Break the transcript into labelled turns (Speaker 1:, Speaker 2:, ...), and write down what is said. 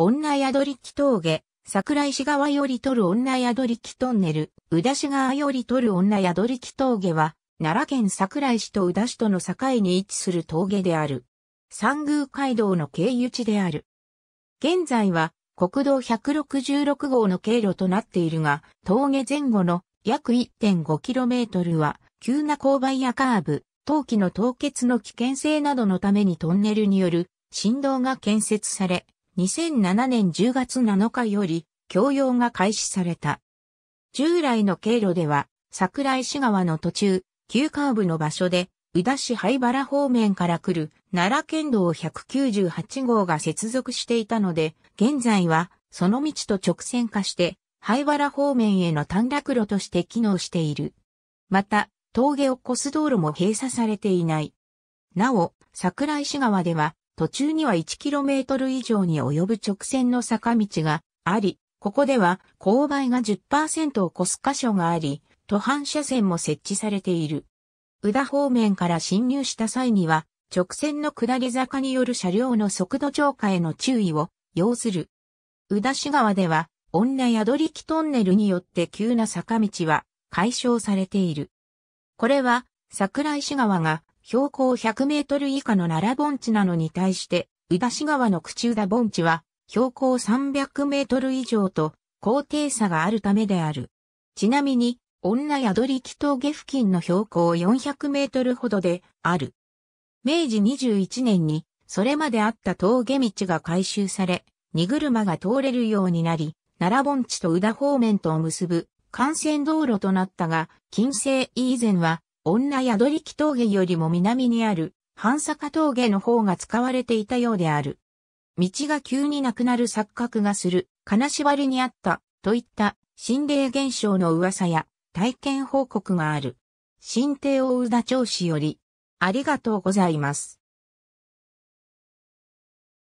Speaker 1: 女宿力峠、桜井市側より取る女宿力トンネル、宇田市側より取る女宿力峠は、奈良県桜井市と宇田市との境に位置する峠である。三宮街道の経由地である。現在は国道166号の経路となっているが、峠前後の約 1.5km は急な勾配やカーブ、冬季の凍結の危険性などのためにトンネルによる振動が建設され、2007年10月7日より供用が開始された。従来の経路では桜井市川の途中、急カーブの場所で、宇田市灰原方面から来る奈良県道198号が接続していたので、現在はその道と直線化して、灰原方面への短絡路として機能している。また、峠を越す道路も閉鎖されていない。なお、桜井市川では、途中には 1km 以上に及ぶ直線の坂道があり、ここでは勾配が10%を超す箇所があり、途半車線も設置されている。宇田方面から侵入した際には、直線の下り坂による車両の速度超過への注意を要する。宇田市川では、女宿力トンネルによって急な坂道は解消されている。これは、桜井市川が標高100メートル以下の奈良盆地なのに対して、宇田市川の口浦盆地は標高300メートル以上と高低差があるためである。ちなみに、女宿力峠付近の標高400メートルほどである。明治21年にそれまであった峠道が改修され、荷車が通れるようになり、奈良盆地と宇田方面とを結ぶ幹線道路となったが、近世以前は女宿力峠よりも南にある半坂峠の方が使われていたようである。道が急になくなる錯覚がする金縛りにあったといった心霊現象の噂や体験報告がある。新帝大宇田町市より、ありがとうございます。